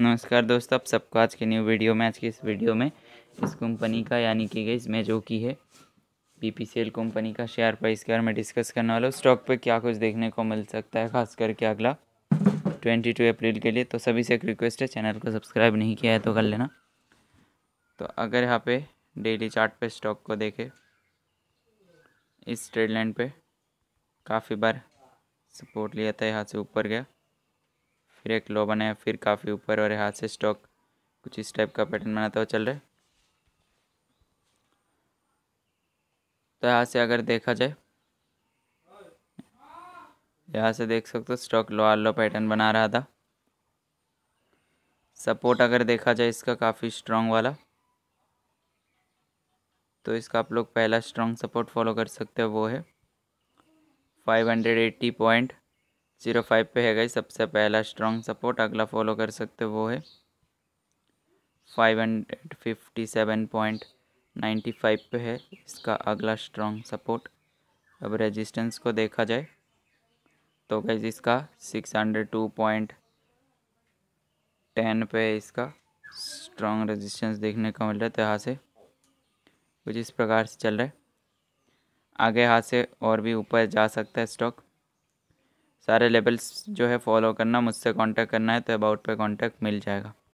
नमस्कार दोस्तों, आप सबको आज के न्यू वीडियो में, आज की इस वीडियो में इस कंपनी का, यानी कि इसमें जो की है बीपीसीएल कंपनी का शेयर प्राइस के बारे में डिस्कस करने वाला हूँ। स्टॉक पे क्या कुछ देखने को मिल सकता है, खास करके अगला ट्वेंटी टू अप्रैल के लिए। तो सभी से एक रिक्वेस्ट है चैनल को सब्सक्राइब नहीं किया है तो कर लेना। तो अगर यहाँ पे डेली चार्ट पे स्टॉक को देखे, इस ट्रेड लाइन पे काफ़ी बार सपोर्ट लिया था, यहाँ से ऊपर गया। फिर एक लो बनाया फिर काफ़ी ऊपर और यहाँ से स्टॉक कुछ इस टाइप का पैटर्न बनाता हुआ चल रहा है। तो यहाँ से अगर देखा जाए, यहाँ से देख सकते हो stock lower low pattern बना रहा था। सपोर्ट अगर देखा जाए इसका काफ़ी स्ट्रॉन्ग वाला तो इसका आप लोग पहला स्ट्रॉन्ग सपोर्ट फॉलो कर सकते हो, वो है five hundred eighty point zero five पे है गई सबसे पहला स्ट्रॉन्ग सपोर्ट अगला फॉलो कर सकते वो है five hundred fifty seven point ninety five पे है इसका अगला स्ट्रॉन्ग सपोर्ट अब रेजिस्टेंस को देखा जाए तो गई इसका six hundred two point ten पे इसका स्ट्रॉन्ग रेजिस्टेंस देखने को मिल रहा है तो यहाँ से कुछ इस प्रकार से चल रहा है। आगे हाथ से और भी ऊपर जा सकता है स्टॉक सारे लेवल्स जो है फॉलो करना, मुझसे कांटेक्ट करना है तो अबाउट पे कांटेक्ट मिल जाएगा।